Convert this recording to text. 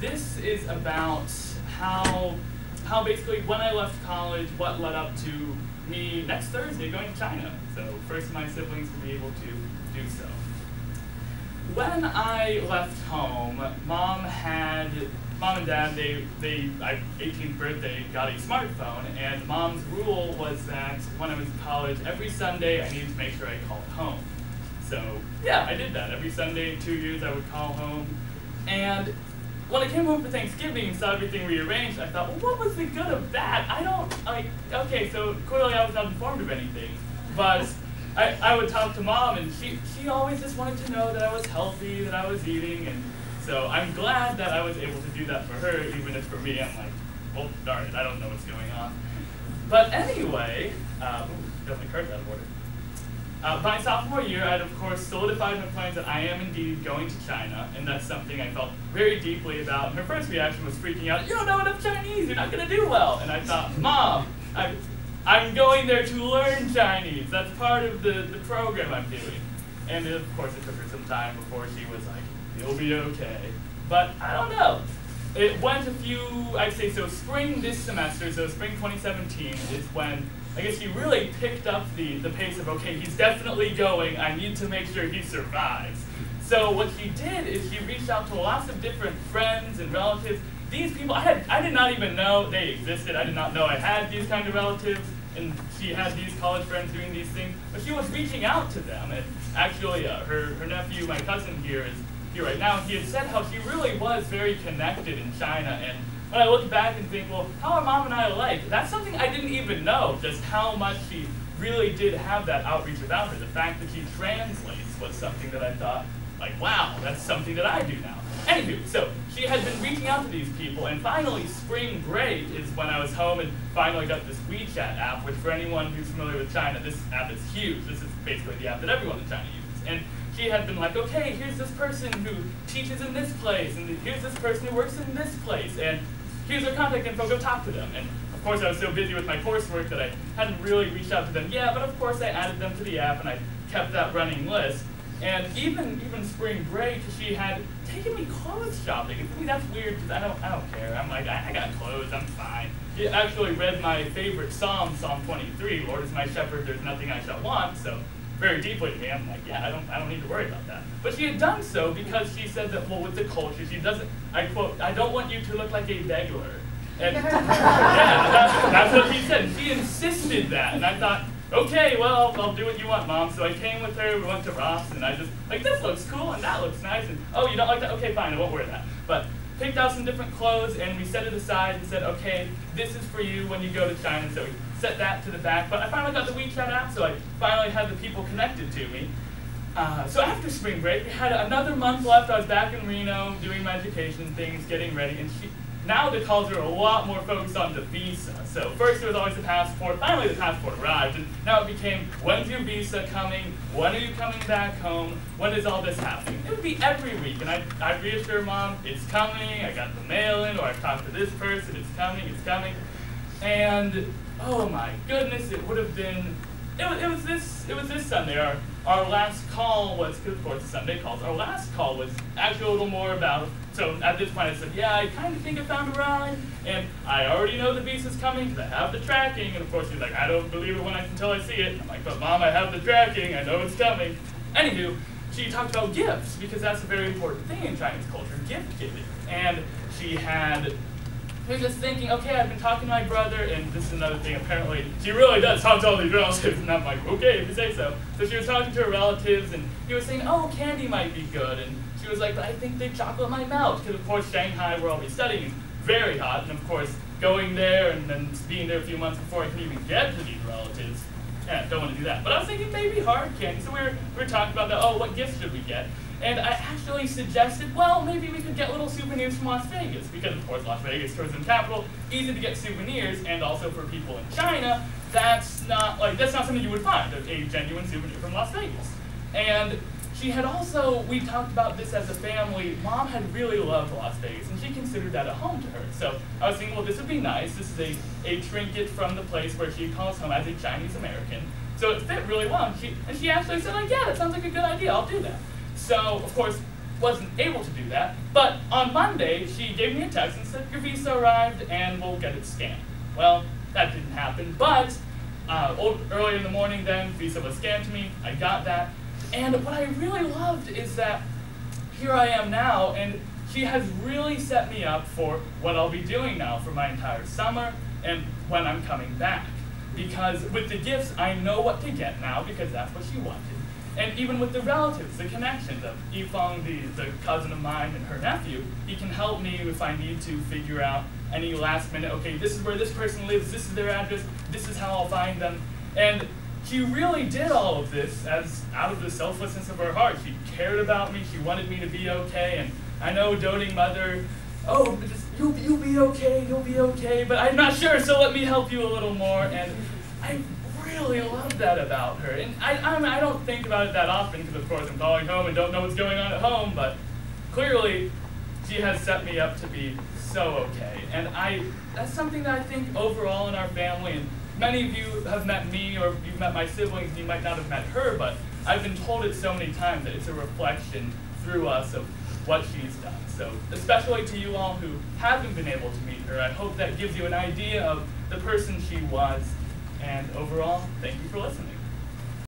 this is about how, how basically when I left college, what led up to me next Thursday going to China. So first my siblings to be able to do so. When I left home, mom had mom and dad, they, they, my 18th birthday, got a smartphone, and mom's rule was that when I was in college, every Sunday I needed to make sure I called home. So, yeah, I did that. Every Sunday in two years I would call home. And when I came home for Thanksgiving and saw everything rearranged, I thought, well, what was the good of that? I don't, like, okay, so clearly I was not informed of anything. But I, I would talk to mom, and she, she always just wanted to know that I was healthy, that I was eating, and so I'm glad that I was able to do that for her, even if for me I'm like, well, darn it, I don't know what's going on. But anyway, uh, got my cards out of order. Uh, my sophomore year, I had of course solidified my plans that I am indeed going to China, and that's something I felt very deeply about. And her first reaction was freaking out, you don't know enough Chinese, you're not gonna do well. And I thought, Mom, I'm, I'm going there to learn Chinese. That's part of the, the program I'm doing. And of course it took her some time before she was like, you'll be okay. But I don't know. It went a few, I'd say so spring this semester, so spring 2017 is when I guess he really picked up the, the pace of, okay, he's definitely going, I need to make sure he survives. So what he did is he reached out to lots of different friends and relatives. These people, I, had, I did not even know they existed. I did not know I had these kind of relatives, and she had these college friends doing these things. But she was reaching out to them, and actually uh, her, her nephew, my cousin here, is here right now, he had said how he really was very connected in China. And when I look back and think, well, how are mom and I alike? That's something I didn't even know, just how much she really did have that outreach about her. The fact that she translates was something that I thought, like, wow, that's something that I do now. Anywho, so she had been reaching out to these people, and finally, spring break is when I was home and finally got this WeChat app, which for anyone who's familiar with China, this app is huge. This is basically the app that everyone in China uses. And she had been like, okay, here's this person who teaches in this place, and here's this person who works in this place, and here's their contact info, go talk to them. And of course, I was so busy with my coursework that I hadn't really reached out to them yet, but of course, I added them to the app and I kept that running list. And even even spring break, she had taken me clothes shopping. And for me, that's weird because I don't I don't care. I'm like I, I got clothes, I'm fine. She actually read my favorite psalm, Psalm 23. Lord is my shepherd, there's nothing I shall want. So very deeply to me. I'm like, yeah, I don't, I don't need to worry about that. But she had done so because she said that, well, with the culture, she doesn't, I quote, I don't want you to look like a beggar. And yeah, that's, that's what she said. She insisted that. And I thought, okay, well, I'll do what you want, Mom. So I came with her, we went to Ross, and I just, like, this looks cool, and that looks nice, and, oh, you don't like that? Okay, fine, I won't wear that. But picked out some different clothes, and we set it aside and said, okay, this is for you when you go to China. So we set that to the back. But I finally got the WeChat app, so I finally had the people connected to me. Uh, so after spring break, we had another month left. I was back in Reno doing my education things, getting ready, and she, now the calls are a lot more focused on the visa. So first it was always the passport, finally the passport arrived, and now it became, when's your visa coming? When are you coming back home? When is all this happening? It would be every week, and I'd, I'd reassure mom, it's coming, I got the mail in, or I've talked to this person, it's coming, it's coming. And oh my goodness, it would have been, it was, it was this, it was this Sunday, our, our last call was, because of course Sunday calls, our last call was actually a little more about so at this point I said, yeah, I kind of think I found a ride, and I already know the visa's coming because I have the tracking. And of course he's like, I don't believe it when I, until I see it. I'm like, but mom, I have the tracking. I know it's coming. Anywho, she talked about gifts because that's a very important thing in Chinese culture, gift giving. And she had was just thinking, okay, I've been talking to my brother, and this is another thing, apparently, she really does talk to all these relatives, and I'm like, okay, if you say so. So she was talking to her relatives, and he was saying, oh, candy might be good, and she was like, but I think the chocolate might melt, because of course Shanghai, where I'll be studying, is very hot, and of course, going there and then being there a few months before I can even get to these relatives, don't want to do that. But I was thinking maybe hard candy, so we were, we were talking about that, oh, what gifts should we get? And I actually suggested, well, maybe we could get little souvenirs from Las Vegas, because of course Las Vegas, tourism capital, easy to get souvenirs, and also for people in China, that's not like that's not something you would find, a genuine souvenir from Las Vegas. And she had also, we talked about this as a family, mom had really loved Las Vegas, and she considered that a home to her. So I was thinking, well, this would be nice. This is a, a trinket from the place where she calls home as a Chinese American. So it fit really well. And she, and she actually said, like, yeah, that sounds like a good idea. I'll do that. So, of course, wasn't able to do that. But on Monday, she gave me a text and said, Your visa arrived and we'll get it scanned. Well, that didn't happen, but uh, early in the morning then, visa was scanned to me, I got that. And what I really loved is that here I am now, and she has really set me up for what I'll be doing now for my entire summer and when I'm coming back. Because with the gifts, I know what to get now because that's what she wanted. And even with the relatives, the connections of Yifeng, the, the cousin of mine, and her nephew, he can help me if I need to figure out any last minute, okay, this is where this person lives, this is their address, this is how I'll find them. And she really did all of this as out of the selflessness of her heart. She cared about me, she wanted me to be okay, and I know doting mother, oh, you'll, you'll be okay, you'll be okay, but I'm not sure, so let me help you a little more. And I really love that about her. And I, I, I don't think about it that often because, of course, I'm calling home and don't know what's going on at home, but clearly she has set me up to be so okay. And I, that's something that I think overall in our family, and many of you have met me or you've met my siblings, and you might not have met her, but I've been told it so many times that it's a reflection through us of what she's done. So, especially to you all who haven't been able to meet her, I hope that gives you an idea of the person she was and overall, thank you for listening.